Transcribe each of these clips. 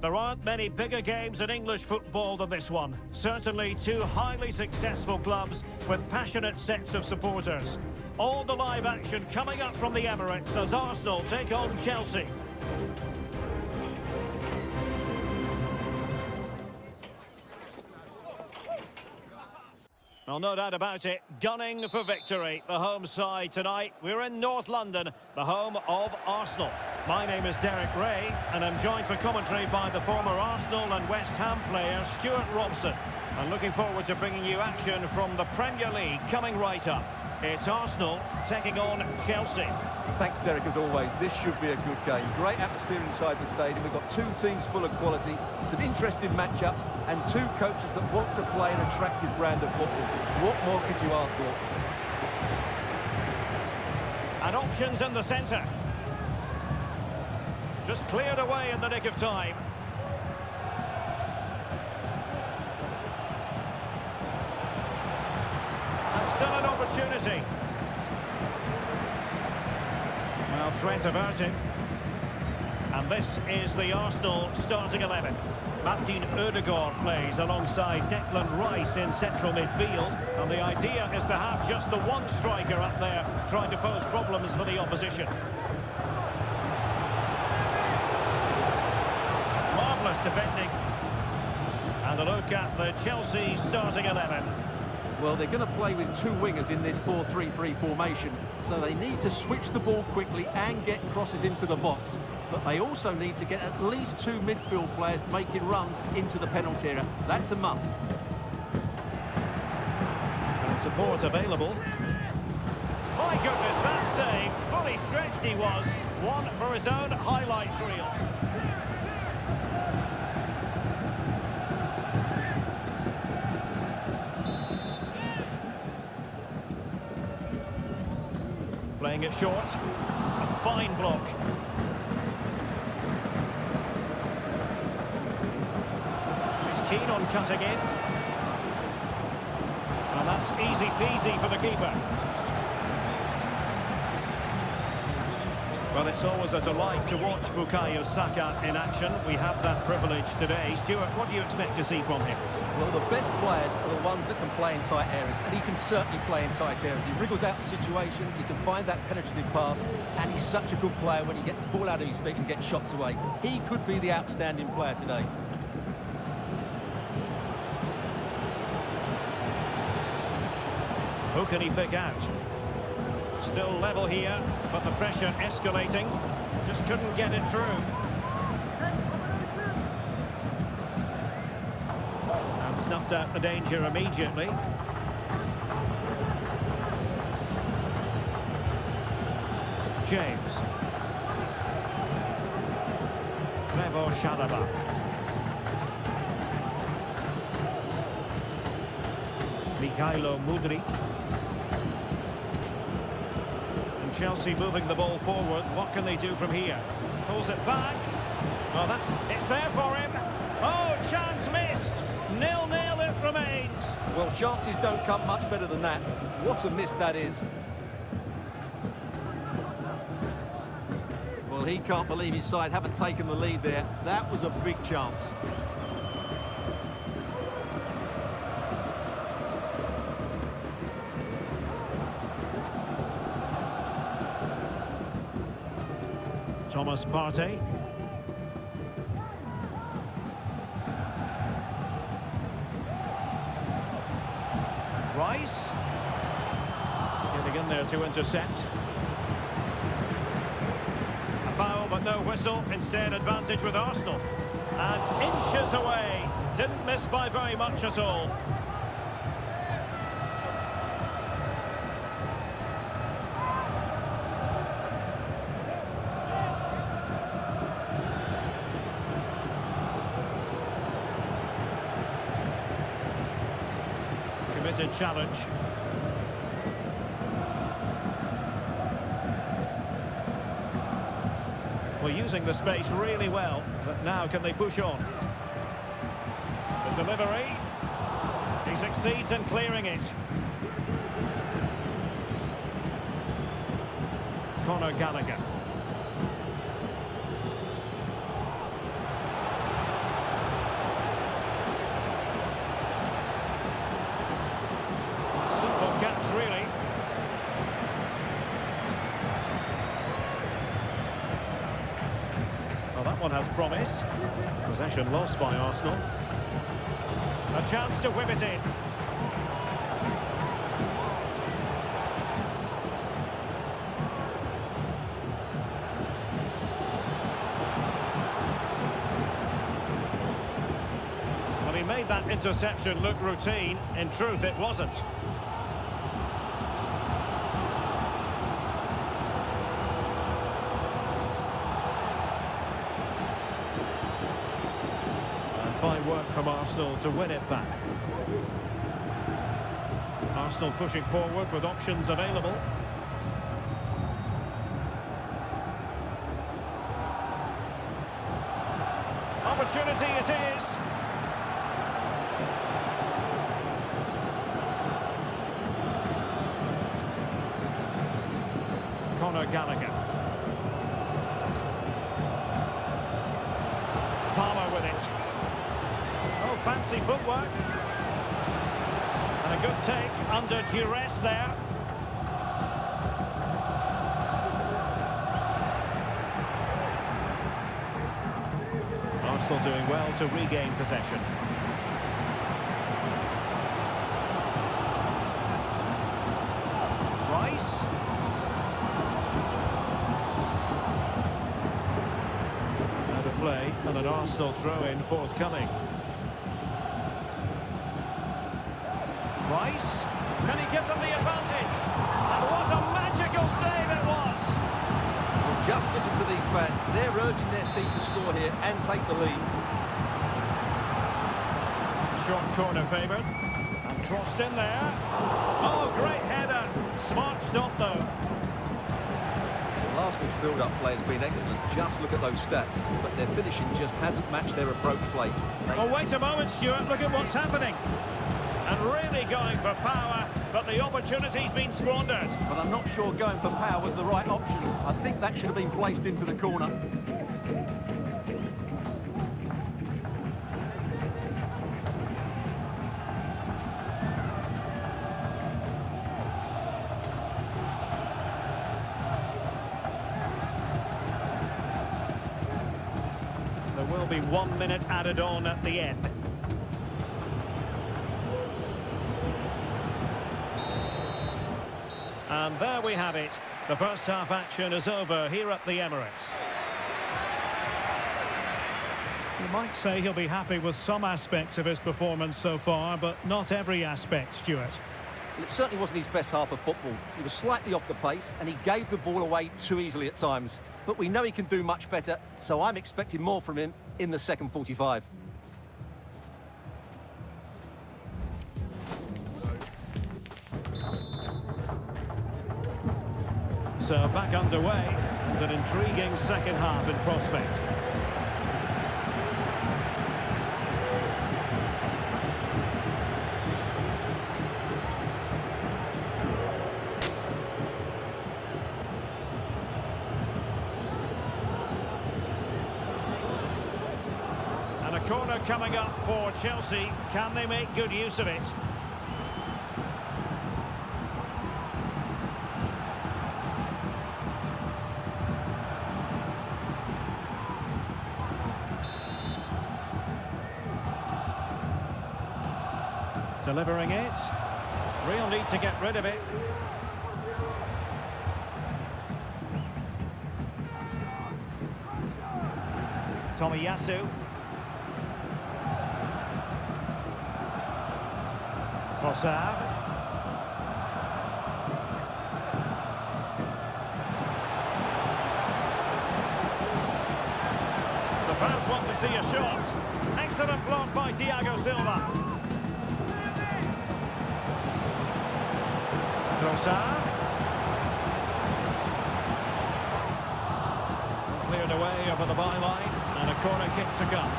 There aren't many bigger games in English football than this one. Certainly two highly successful clubs with passionate sets of supporters. All the live action coming up from the Emirates as Arsenal take on Chelsea. Well, no doubt about it, gunning for victory. The home side tonight. We're in North London, the home of Arsenal. My name is Derek Rae, and I'm joined for commentary by the former Arsenal and West Ham player Stuart Robson. And looking forward to bringing you action from the Premier League coming right up. It's Arsenal taking on Chelsea. Thanks, Derek, as always. This should be a good game. Great atmosphere inside the stadium. We've got two teams full of quality, some interesting matchups, and two coaches that want to play an attractive brand of football. What more could you ask for? And options in the centre. Just cleared away in the nick of time. And still an opportunity. Well, threat averted. And this is the Arsenal starting 11. Martin Odegaard plays alongside Declan Rice in central midfield. And the idea is to have just the one striker up there trying to pose problems for the opposition. Marvellous defending. And a look at the Chelsea starting 11. Well, they're going to play with two wingers in this 4-3-3 formation, so they need to switch the ball quickly and get crosses into the box. But they also need to get at least two midfield players making runs into the penalty area. That's a must. And support available. My goodness, that save. Fully stretched he was. One for his own highlights reel. It short. A fine block. He's keen on cutting in. And that's easy peasy for the keeper. Well, it's always a delight to watch Bukayo Saka in action. We have that privilege today. Stuart, what do you expect to see from him? Well, the best players are the ones that can play in tight areas, and he can certainly play in tight areas. He wriggles out situations, he can find that penetrative pass, and he's such a good player when he gets the ball out of his feet and gets shots away. He could be the outstanding player today. Who can he pick out? Still level here, but the pressure escalating. Just couldn't get it through. And snuffed out the danger immediately. James. Trevoh Chalobah. Mykhailo Mudryk. Chelsea moving the ball forward. What can they do from here? Pulls it back. Oh, that's it's there for him. Oh, chance missed. Nil-nil it remains. Well, chances don't come much better than that. What a miss that is. Well, he can't believe his side haven't taken the lead there. That was a big chance. Thomas Partey. Rice. Getting in there to intercept. A foul, but no whistle. Instead, advantage with Arsenal. And inches away. Didn't miss by very much at all. Committed challenge. Well, using the space really well, but now can they push on? The delivery. He succeeds in clearing it. Conor Gallagher. One has promise. Possession lost by Arsenal. A chance to whip it in. Well, he made that interception look routine. In truth, it wasn't. And fine work from Arsenal to win it back. Arsenal pushing forward with options available. Opportunity it is. Conor Gallagher. Palmer with it. Fancy footwork. And a good take under duress there. Arsenal doing well to regain possession. Rice. Of play and an Arsenal throw-in forthcoming. Rice. Can he give them the advantage? And what a magical save it was! Well, just listen to these fans. They're urging their team to score here and take the lead. Short corner favoured. And crossed in there. Oh, great header. Smart stop, though. Arsenal's build-up play has been excellent. Just look at those stats. But their finishing just hasn't matched their approach play. They- Oh, wait a moment, Stuart. Look at what's happening. And really going for power, but the opportunity's been squandered. But I'm not sure going for power was the right option. I think that should have been placed into the corner. There will be one minute added on at the end. And there we have it. The first half action is over here at the Emirates. You might say he'll be happy with some aspects of his performance so far, but not every aspect, Stuart. It certainly wasn't his best half of football. He was slightly off the pace and he gave the ball away too easily at times. But we know he can do much better, so I'm expecting more from him in the second 45. So back underway, and an intriguing second half in prospect. And a corner coming up for Chelsea. Can they make good use of it? Delivering it. Real need to get rid of it. Tomiyasu. Trossard. The fans want to see a shot. Excellent block by Thiago Silva. Trossard. Cleared away over the byline and a corner kick to come.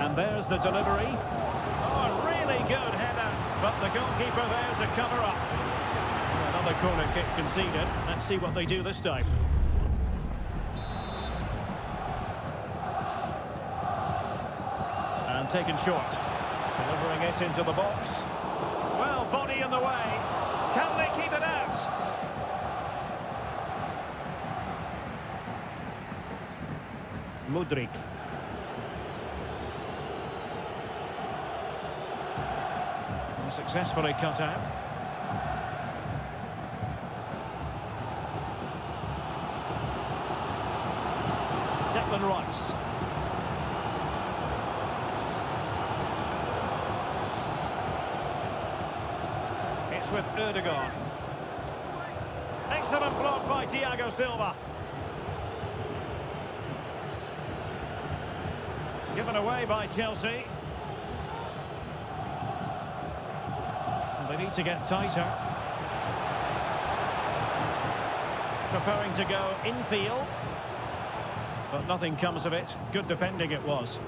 And there's the delivery. Oh, a really good header, but the goalkeeper there's a cover-up. Another corner kick conceded. Let's see what they do this time. And taken short. Delivering it into the box. Well, body in the way. Can they keep it out? Mudryk. Successfully cut out. Declan Rice. It's with Erdogan. Excellent block by Thiago Silva. Given away by Chelsea. They need to get tighter. Preferring to go infield. But nothing comes of it. Good defending it was.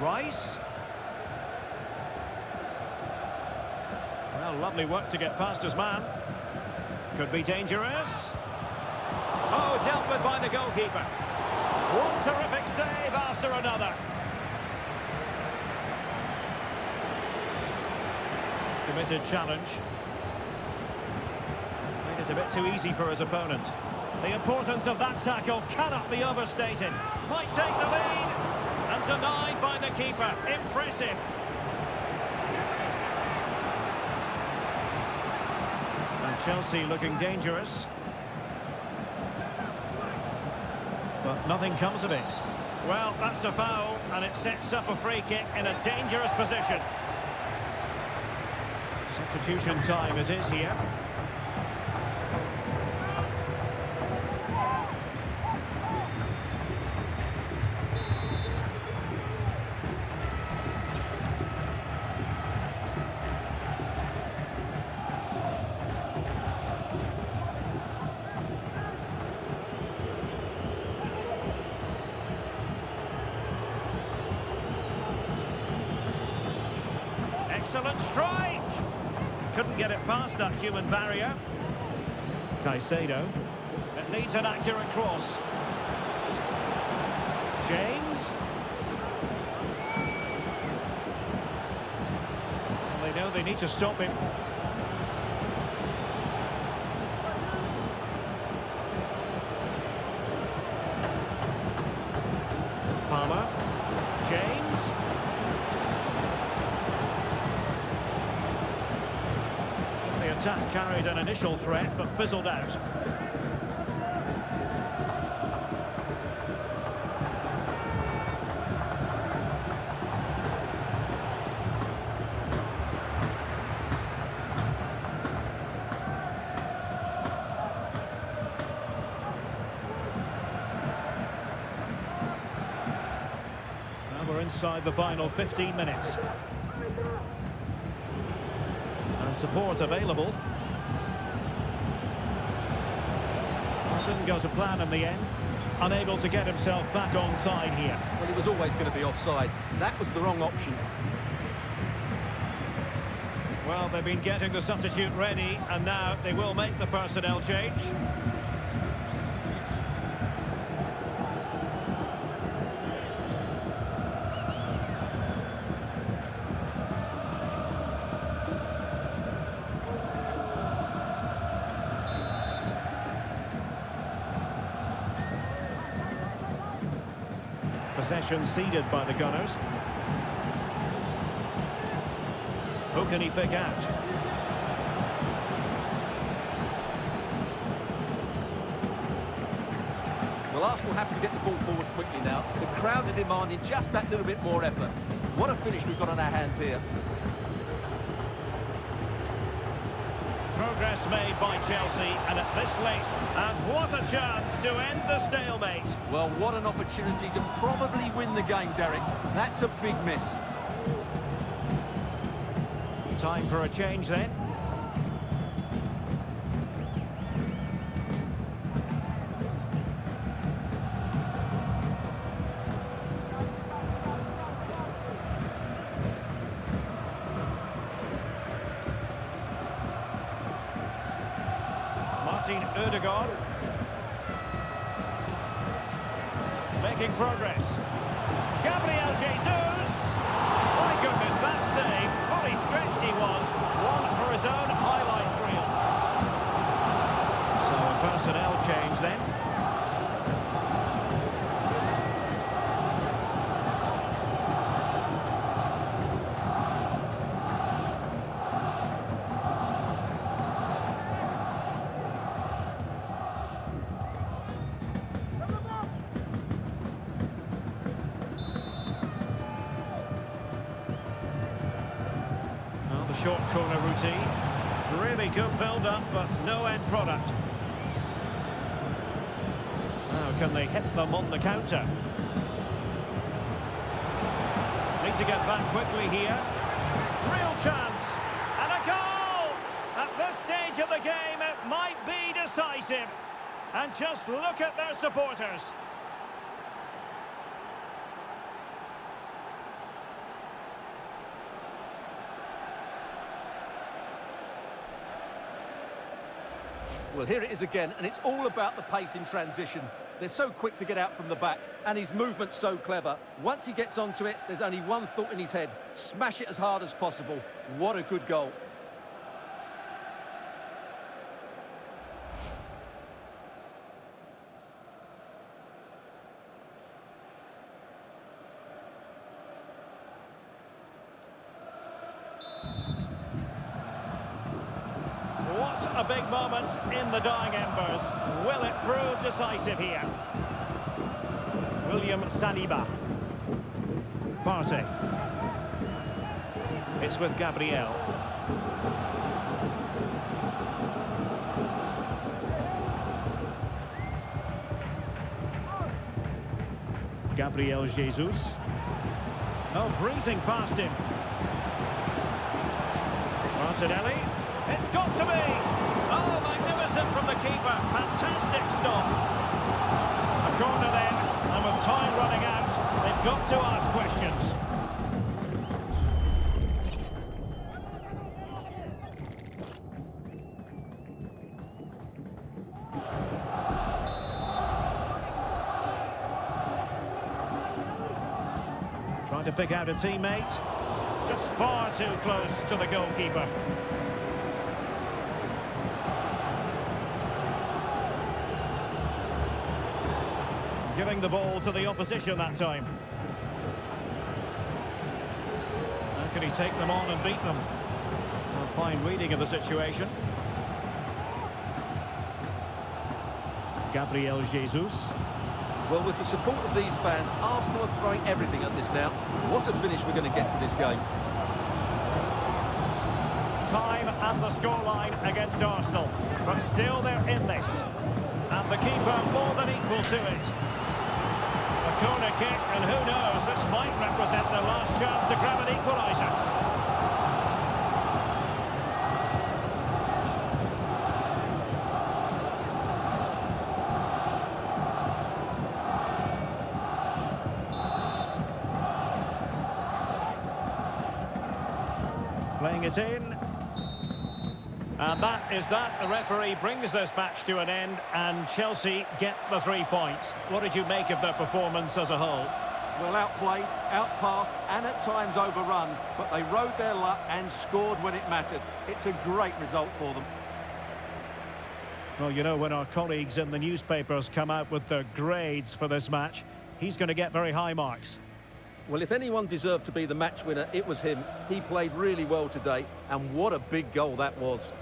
Rice. Lovely work to get past his man. Could be dangerous. Oh, dealt with by the goalkeeper. One terrific save after another. Committed challenge. Made it a bit too easy for his opponent. The importance of that tackle cannot be overstated. Might take the lead. And denied by the keeper. Impressive. Chelsea looking dangerous. But nothing comes of it. Well, that's a foul, and it sets up a free kick in a dangerous position. Substitution time it is here. Excellent strike! Couldn't get it past that human barrier. Caicedo. It needs an accurate cross. James. They know they need to stop him. Palmer. James. The attack carried an initial threat, but fizzled out. Inside the final 15 minutes. And support available. Didn't go to plan in the end. Unable to get himself back on side here. Well, he was always going to be offside. That was the wrong option. Well, they've been getting the substitute ready, and now they will make the personnel change. Possession ceded by the Gunners. Who can he pick out? Well, Arsenal have to get the ball forward quickly now. The crowd are demanding just that little bit more effort. What a finish we've got on our hands here. Progress made by Chelsea, and at this late, and what a chance to end the stalemate. Well, what an opportunity to probably win the game, Derek. That's a big miss. Time for a change then. Good build-up, but no end product. Now, can they hit them on the counter? Need to get back quickly here. Real chance. And a goal! At this stage of the game, it might be decisive. And just look at their supporters. Well, here it is again, and it's all about the pace in transition. They're so quick to get out from the back, and his movement's so clever. Once he gets onto it, there's only one thought in his head. Smash it as hard as possible. What a good goal. What a big moment in the dying embers. Will it prove decisive here? William Saliba. Partey. It's with Gabriel. Gabriel Jesus. Oh, breezing past him. Martinelli. It's got to be! Oh, magnificent from the keeper. Fantastic stop. A corner then, and with time running out, they've got to ask questions. Trying to pick out a teammate. Just far too close to the goalkeeper. Giving the ball to the opposition that time. How can he take them on and beat them? A fine reading of the situation. Gabriel Jesus. Well, with the support of these fans, Arsenal are throwing everything at this now. What a finish we're going to get to this game. Time and the scoreline against Arsenal. But still they're in this. And the keeper more than equal to it. Corner kick, and who knows, this might represent their last chance to grab an equaliser. Playing it in. And that is that. The referee brings this match to an end, and Chelsea get the three points. What did you make of their performance as a whole? Well, outplayed, outpassed, and at times overrun, but they rode their luck and scored when it mattered. It's a great result for them. Well, you know, when our colleagues in the newspapers come out with their grades for this match, he's going to get very high marks. Well, if anyone deserved to be the match winner, it was him. He played really well today, and what a big goal that was.